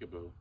peekaboo.